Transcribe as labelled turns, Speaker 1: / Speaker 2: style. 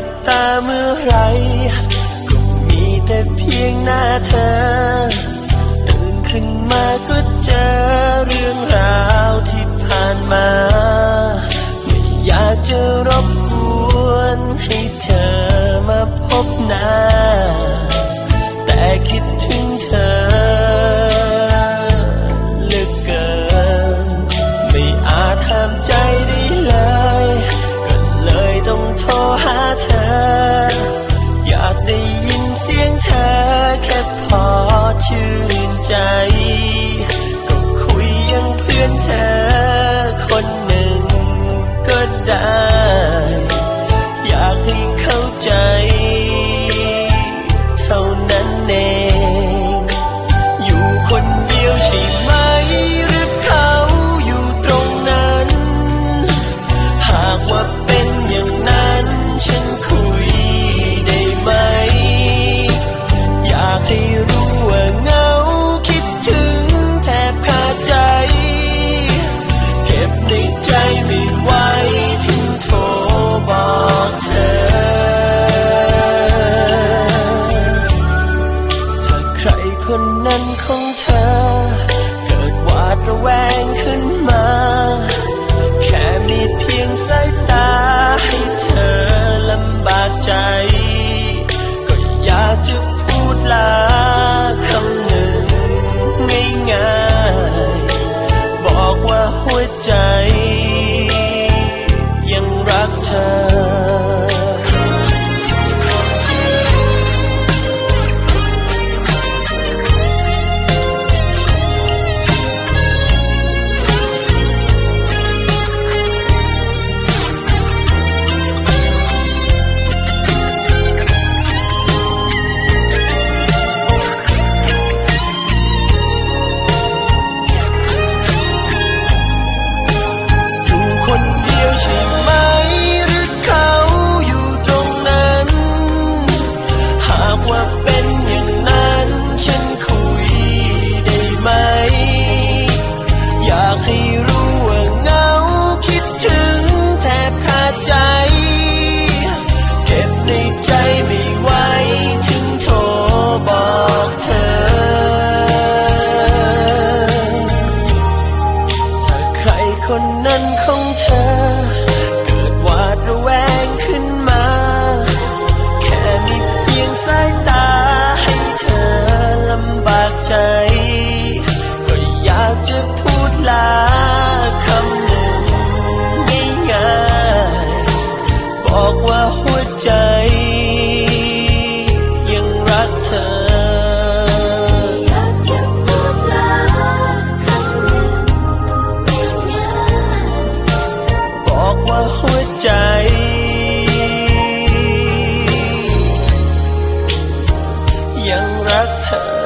Speaker 1: ับตาเมื่อไรก็มีแต่เพียงหน้าเธอ ตื่นขึ้นมาก็เจอ คนนั้นของเธอ เกิดหวาดระแวงขึ้นมา แค่มีเพียงสายตาให้เธอลำบากใจ ก็อยากจะพูดลาคำหนึ่งง่ายๆบอกว่าหัวใจ ใจ ยังรักเธอ